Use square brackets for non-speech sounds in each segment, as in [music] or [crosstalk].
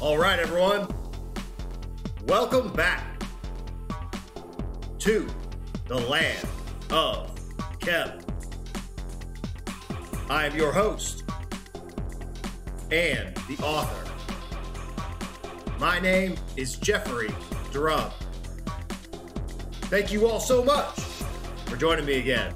All right, everyone. Welcome back to the land of Chem. I am your host and the author. My name is Jeffrey Drum. Thank you all so much for joining me again.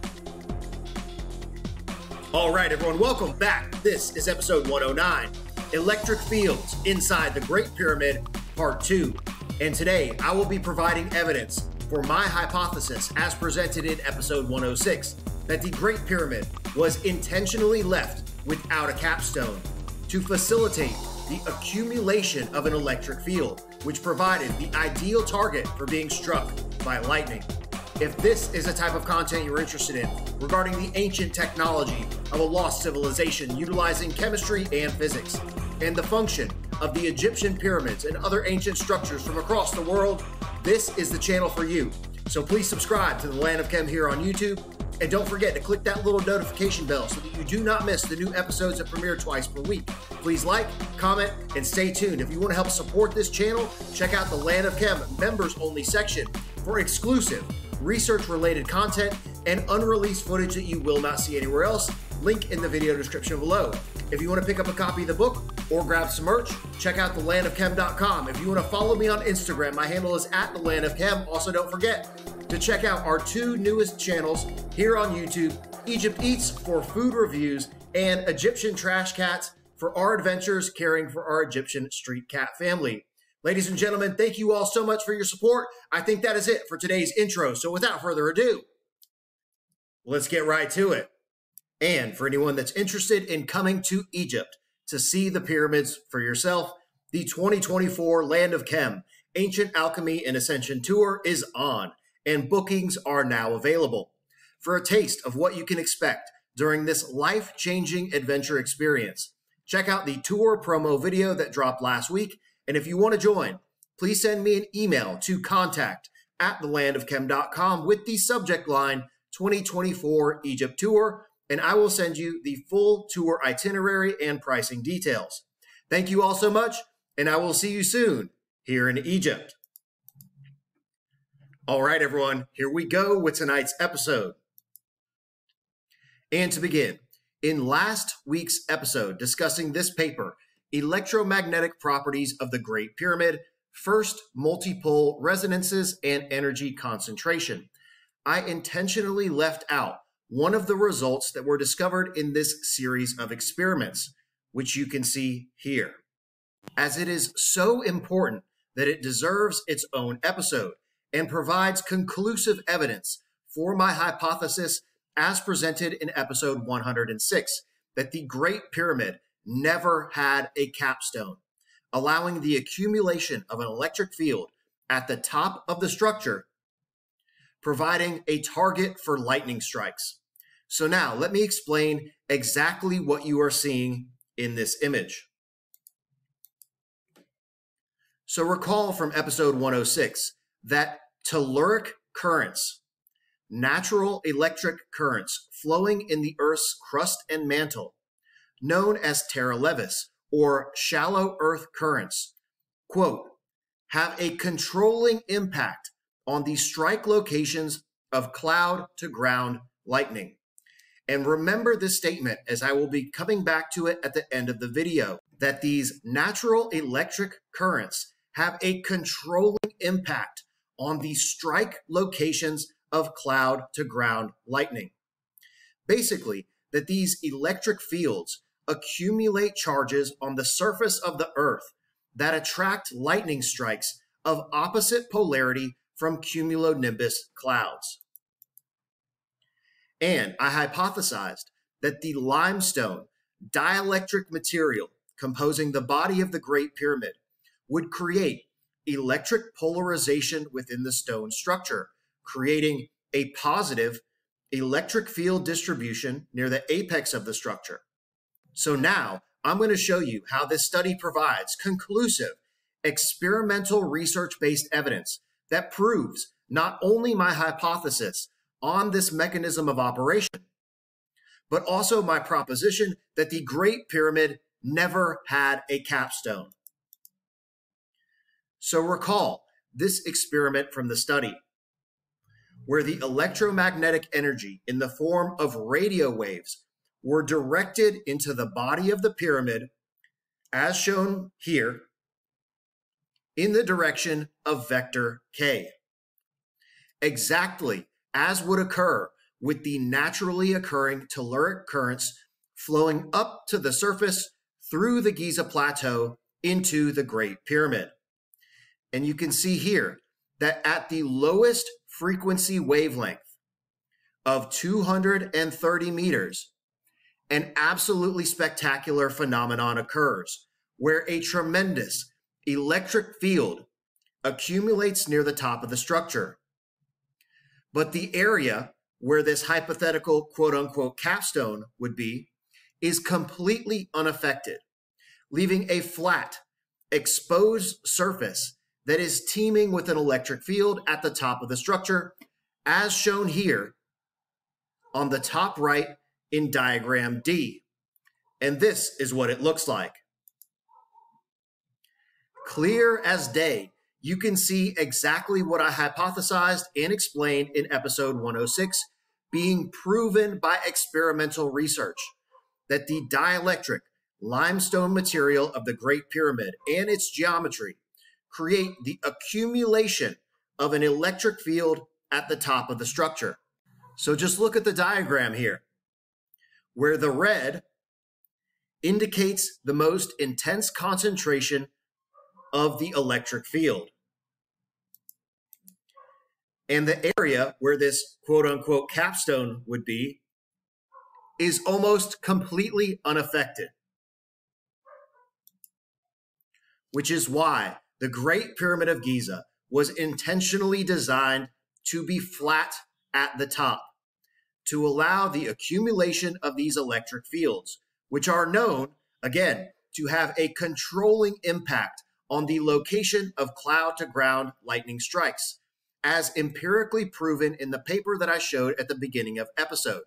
All right, everyone, welcome back. This is episode 109 Electric Fields Inside the Great Pyramid, Part 2. And today I will be providing evidence for my hypothesis as presented in episode 106 that the Great Pyramid was intentionally left without a capstone to facilitate the accumulation of an electric field, which provided the ideal target for being struck by lightning. If this is the type of content you're interested in regarding the ancient technology of a lost civilization utilizing chemistry and physics, and the function of the Egyptian pyramids and other ancient structures from across the world, this is the channel for you. So please subscribe to the Land of Chem here on YouTube. And don't forget to click that little notification bell so that you do not miss the new episodes that premiere twice per week. Please like, comment, and stay tuned. If you want to help support this channel, check out the Land of Chem members only section for exclusive research related content and unreleased footage that you will not see anywhere else. Link in the video description below. If you want to pick up a copy of the book or grab some merch, check out thelandofchem.com. If you want to follow me on Instagram, my handle is at thelandofchem. Also, don't forget to check out our two newest channels here on YouTube Egypt Eats for food reviews and Egyptian Trash Cats for our adventures caring for our Egyptian street cat family. Ladies and gentlemen, thank you all so much for your support. I think that is it for today's intro. So without further ado, let's get right to it. And for anyone that's interested in coming to Egypt to see the pyramids for yourself, the 2024 Land of Chem Ancient Alchemy and Ascension Tour is on, and bookings are now available. For a taste of what you can expect during this life changing adventure experience, check out the tour promo video that dropped last week. And if you want to join, please send me an email to contact at thelandofchem.com with the subject line 2024 Egypt Tour and I will send you the full tour itinerary and pricing details. Thank you all so much, and I will see you soon here in Egypt. All right, everyone, here we go with tonight's episode. And to begin, in last week's episode discussing this paper, Electromagnetic Properties of the Great Pyramid, First Multipole Resonances and Energy Concentration, I intentionally left out one of the results that were discovered in this series of experiments, which you can see here. As it is so important that it deserves its own episode and provides conclusive evidence for my hypothesis as presented in episode 106 that the Great Pyramid never had a capstone, allowing the accumulation of an electric field at the top of the structure, providing a target for lightning strikes. So now let me explain exactly what you are seeing in this image. So recall from episode 106 that telluric currents, natural electric currents flowing in the Earth's crust and mantle, known as terra levis or shallow earth currents, quote, have a controlling impact on the strike locations of cloud to ground lightning. And remember this statement as I will be coming back to it at the end of the video that these natural electric currents have a controlling impact on the strike locations of cloud to ground lightning. Basically, that these electric fields accumulate charges on the surface of the earth that attract lightning strikes of opposite polarity from cumulonimbus clouds. And I hypothesized that the limestone dielectric material composing the body of the Great Pyramid would create electric polarization within the stone structure, creating a positive electric field distribution near the apex of the structure. So now I'm going to show you how this study provides conclusive experimental research based evidence that proves not only my hypothesis, on this mechanism of operation, but also my proposition that the Great Pyramid never had a capstone. So recall this experiment from the study, where the electromagnetic energy in the form of radio waves were directed into the body of the pyramid, as shown here, in the direction of vector k. Exactly as would occur with the naturally occurring telluric currents flowing up to the surface through the Giza Plateau into the Great Pyramid. And you can see here that at the lowest frequency wavelength of 230 meters, an absolutely spectacular phenomenon occurs where a tremendous electric field accumulates near the top of the structure. But the area where this hypothetical quote unquote capstone would be is completely unaffected, leaving a flat, exposed surface that is teeming with an electric field at the top of the structure, as shown here on the top right in diagram D. And this is what it looks like. Clear as day, you can see exactly what I hypothesized and explained in episode 106 being proven by experimental research that the dielectric limestone material of the Great Pyramid and its geometry create the accumulation of an electric field at the top of the structure. So just look at the diagram here, where the red indicates the most intense concentration of the electric field. And the area where this quote unquote capstone would be is almost completely unaffected. Which is why the Great Pyramid of Giza was intentionally designed to be flat at the top to allow the accumulation of these electric fields, which are known, again, to have a controlling impact on the location of cloud to ground lightning strikes, as empirically proven in the paper that I showed at the beginning of episode.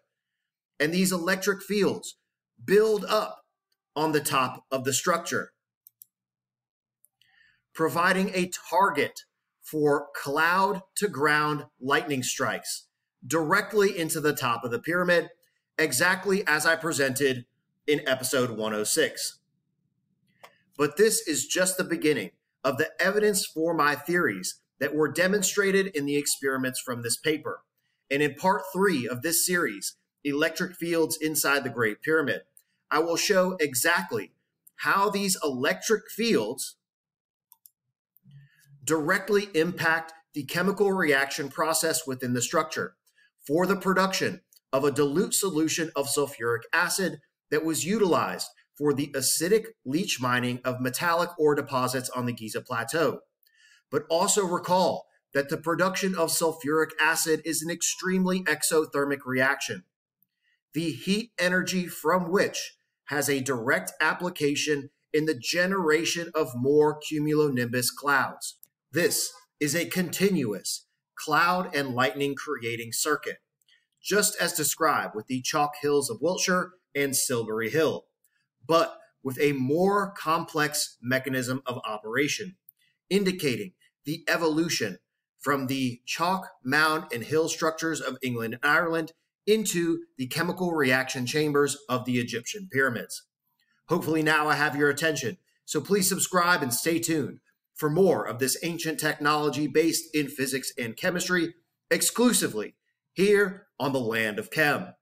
And these electric fields build up on the top of the structure, providing a target for cloud to ground lightning strikes directly into the top of the pyramid, exactly as I presented in episode 106. But this is just the beginning of the evidence for my theories that were demonstrated in the experiments from this paper. And in part three of this series, Electric Fields Inside the Great Pyramid, I will show exactly how these electric fields directly impact the chemical reaction process within the structure for the production of a dilute solution of sulfuric acid that was utilized for the acidic leach mining of metallic ore deposits on the Giza Plateau. But also recall that the production of sulfuric acid is an extremely exothermic reaction, the heat energy from which has a direct application in the generation of more cumulonimbus clouds. This is a continuous cloud and lightning creating circuit, just as described with the chalk hills of Wiltshire and Silbury Hill but with a more complex mechanism of operation, indicating the evolution from the chalk, mound, and hill structures of England and Ireland into the chemical reaction chambers of the Egyptian pyramids. Hopefully, now I have your attention, so please subscribe and stay tuned for more of this ancient technology based in physics and chemistry exclusively here on the land of Chem.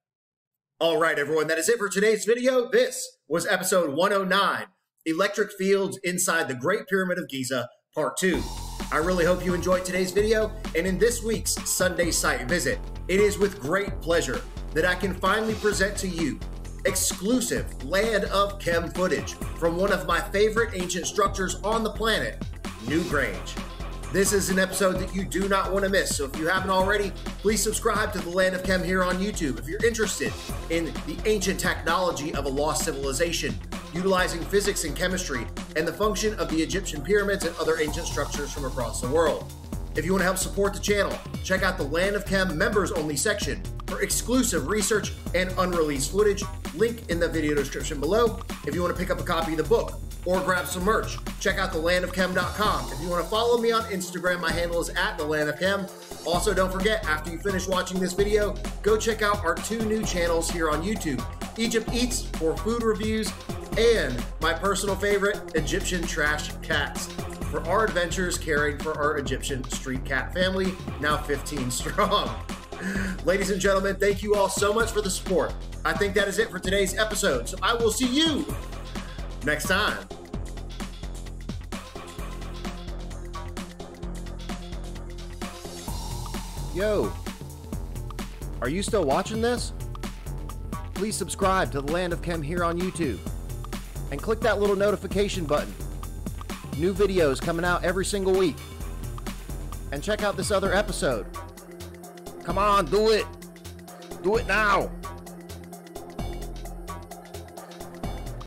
All right, everyone, that is it for today's video. This was episode 109 Electric Fields Inside the Great Pyramid of Giza, Part 2. I really hope you enjoyed today's video, and in this week's Sunday site visit, it is with great pleasure that I can finally present to you exclusive Land of Chem footage from one of my favorite ancient structures on the planet, Newgrange. This is an episode that you do not want to miss. So if you haven't already, please subscribe to the Land of Chem here on YouTube. If you're interested in the ancient technology of a lost civilization, utilizing physics and chemistry, and the function of the Egyptian pyramids and other ancient structures from across the world. If you want to help support the channel, check out the Land of Chem members only section for exclusive research and unreleased footage. Link in the video description below. If you want to pick up a copy of the book, or grab some merch. Check out thelandofchem.com. If you want to follow me on Instagram, my handle is at thelandofchem. Also, don't forget, after you finish watching this video, go check out our two new channels here on YouTube Egypt Eats for food reviews, and my personal favorite, Egyptian Trash Cats, for our adventures caring for our Egyptian street cat family, now 15 [laughs] strong. Ladies and gentlemen, thank you all so much for the support. I think that is it for today's episode, so I will see you next time. Yo, are you still watching this? Please subscribe to the Land of Chem here on YouTube and click that little notification button. New videos coming out every single week. And check out this other episode. Come on, do it. Do it now.